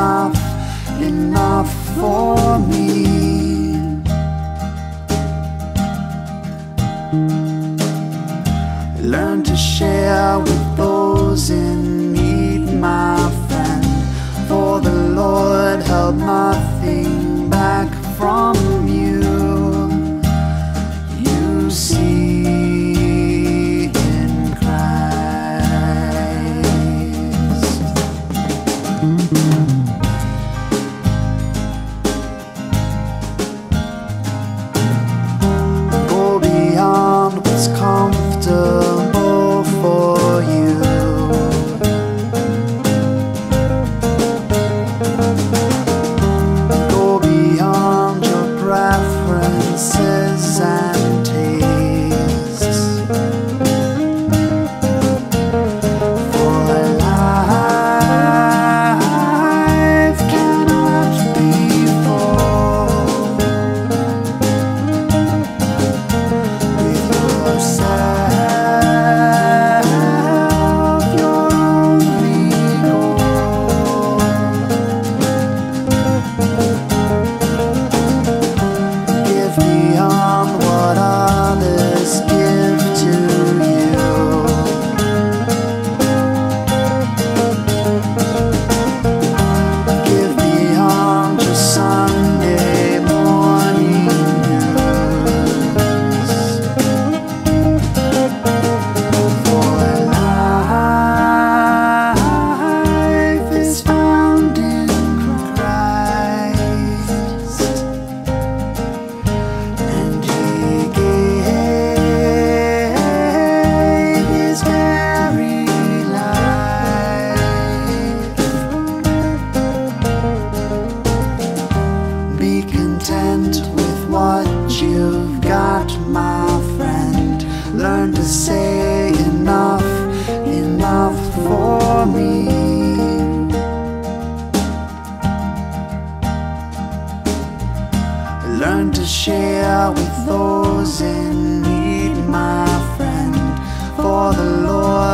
enough, enough for me. Learn to share with those in need, my friend, for the Lord held nothing back from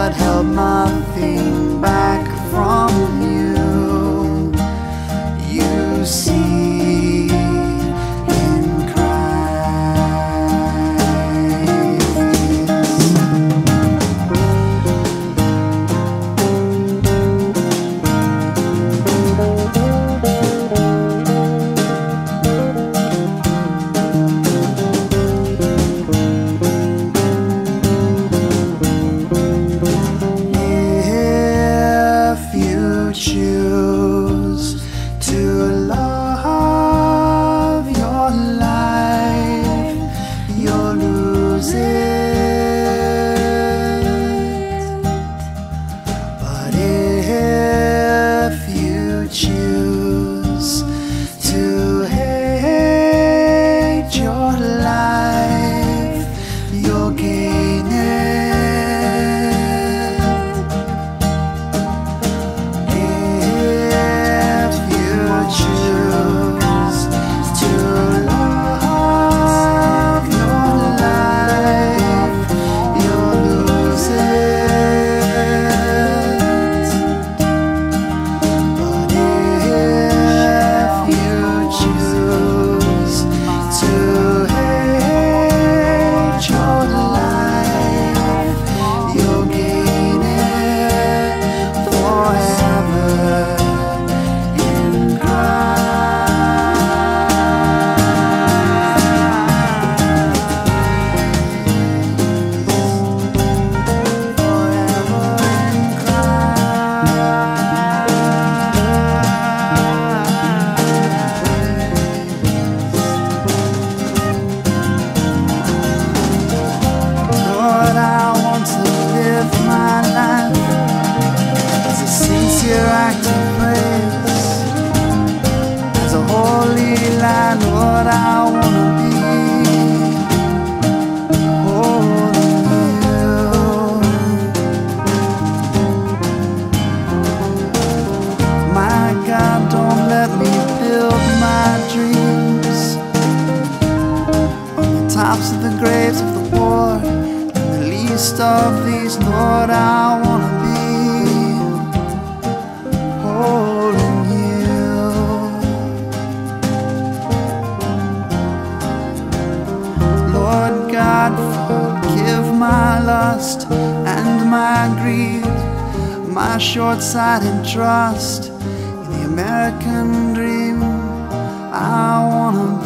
but held nothing back from you. tops of the graves of the poor And the least of these, Lord, I wanna be Holding you. Lord God, forgive my lust and my greed My short-sighted trust in the American dream. I wanna